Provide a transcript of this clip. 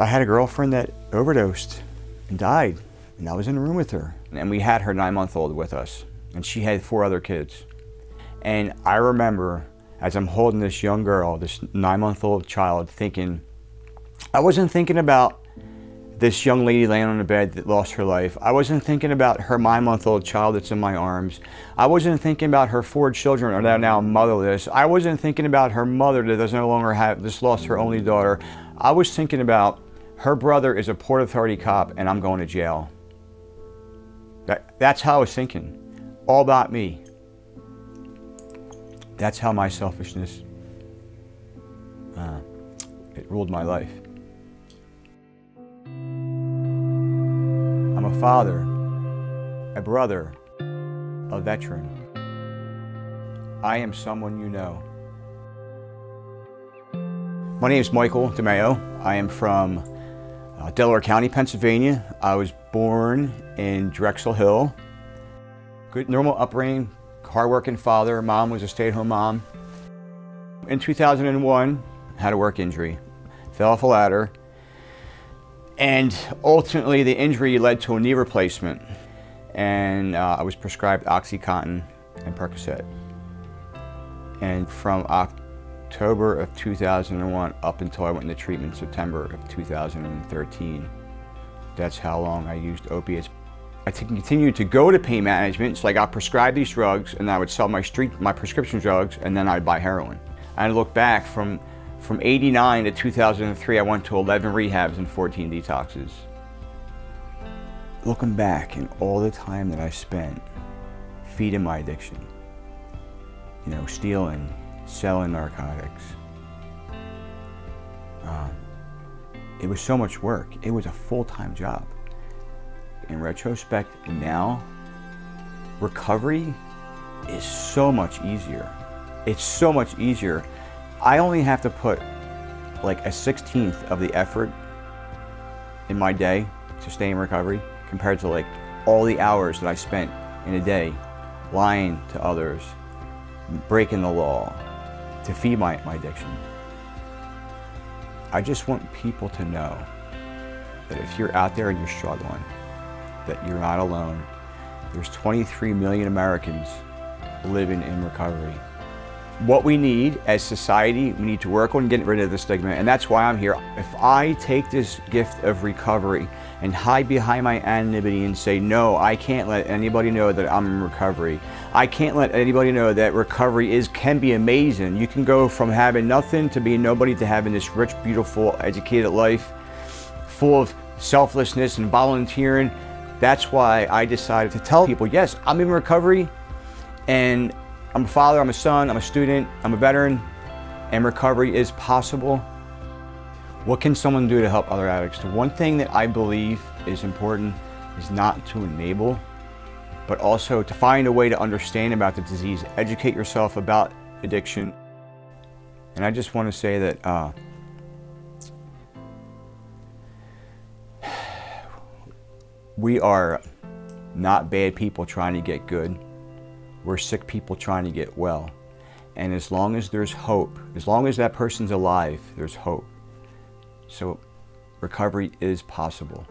I had a girlfriend that overdosed and died, and I was in a room with her. And we had her nine month old with us, and she had four other kids. And I remember as I'm holding this young girl, this nine month old child, thinking, I wasn't thinking about this young lady laying on the bed that lost her life. I wasn't thinking about her nine month old child that's in my arms. I wasn't thinking about her four children that are now motherless. I wasn't thinking about her mother that does no longer have, just lost her only daughter. I was thinking about her brother is a Port Authority cop and I'm going to jail. That, that's how I was thinking. All about me. That's how my selfishness, uh, it ruled my life. I'm a father, a brother, a veteran. I am someone you know. My name is Michael DeMeo. I am from uh, Delaware County, Pennsylvania. I was born in Drexel Hill. Good normal upbringing, hardworking father. Mom was a stay-at-home mom. In 2001, had a work injury. Fell off a ladder. And ultimately, the injury led to a knee replacement. And uh, I was prescribed OxyContin and Percocet. And from October of 2001 up until I went into treatment September of 2013, that's how long I used opiates. I continued to go to pain management, so I got prescribed these drugs, and I would sell my street, my prescription drugs, and then I'd buy heroin. I look back from from 89 to 2003, I went to 11 rehabs and 14 detoxes. Looking back and all the time that I spent feeding my addiction, you know, stealing, selling narcotics, uh, it was so much work. It was a full-time job in retrospect now, recovery is so much easier. It's so much easier. I only have to put like a 16th of the effort in my day to stay in recovery compared to like all the hours that I spent in a day lying to others, breaking the law to feed my, my addiction. I just want people to know that if you're out there and you're struggling, that you're not alone. There's 23 million Americans living in recovery. What we need as society, we need to work on getting rid of the stigma, and that's why I'm here. If I take this gift of recovery and hide behind my anonymity and say, no, I can't let anybody know that I'm in recovery. I can't let anybody know that recovery is can be amazing. You can go from having nothing to being nobody to having this rich, beautiful, educated life full of selflessness and volunteering that's why I decided to tell people, yes, I'm in recovery and I'm a father, I'm a son, I'm a student, I'm a veteran, and recovery is possible. What can someone do to help other addicts? The one thing that I believe is important is not to enable, but also to find a way to understand about the disease, educate yourself about addiction. And I just want to say that uh, We are not bad people trying to get good. We're sick people trying to get well. And as long as there's hope, as long as that person's alive, there's hope. So recovery is possible.